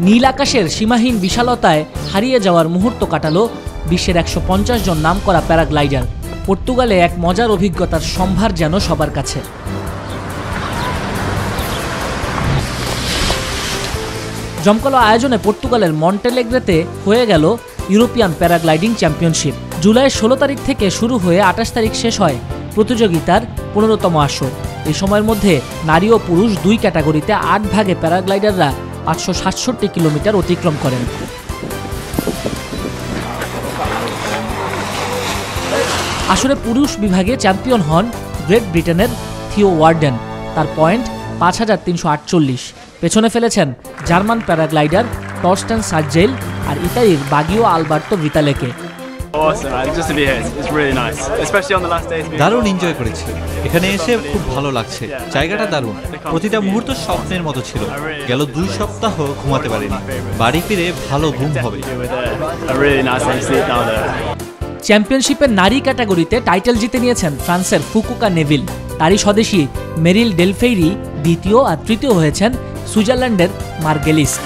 নীল আকাশের সীমাহীন বিশালতায় হারিয়ে যাওয়ার মুহূর্ত কাটালো বিশ্বের একশো পঞ্চাশ জন নামকরা প্যারাগ্লাইডার। পর্তুগালে এক মজার অভিজ্ঞতার সম্ভার যেন সবার কাছে। জমকালো আয়োজনে পর্তুগালের মন্টেলেগ্রেতে হয়ে গেল ইউরোপিয়ান প্যারাগ্লাইডিং চ্যাম্পিয়নশিপ। জুলাই ষোলো তারিখ থেকে শুরু হয়ে আঠাশ তারিখ শেষ হয় প্রতিযোগিতার পনেরোতম আসর। এই সময়ের মধ্যে নারী ও পুরুষ দুই ক্যাটাগরিতে আট ভাগে প্যারাগ্লাইডাররা পাঁচশো সাতষট্টি কিলোমিটার অতিক্রম করেন। আসরে পুরুষ বিভাগে চ্যাম্পিয়ন হন গ্রেট ব্রিটেনের থিও ওয়ার্ডেন। তার পয়েন্ট পাঁচ হাজার তিনশো আটচল্লিশ। পেছনে ফেলেছেন জার্মান প্যারাগ্লাইডার টর্স্টেন সার্জেল আর ইতালির বাগিও আলবার্তো ভিতালেকে। দারুণ এনজয় করেছি। এখানে এসে খুব ভালো লাগছে। জায়গাটা দারুণ। প্রতিটা মুহূর্ত স্বপ্নের মতো ছিল। গেল দুই সপ্তাহ ঘুমাতে পারিনি। বাড়ি ফিরে ভালো ঘুম হবে। Do with a, a really nice night's sleep now there. চ্যাম্পিয়নশিপের নারী ক্যাটাগরিতে টাইটেল জিতে নিয়েছেন ফ্রান্সের ফুকুকা নেভিল। তারই স্বদেশী মেরিল ডেলফেইরি দ্বিতীয় আর তৃতীয় হয়েছেন সুইজারল্যান্ডের মার্গেলিস্ক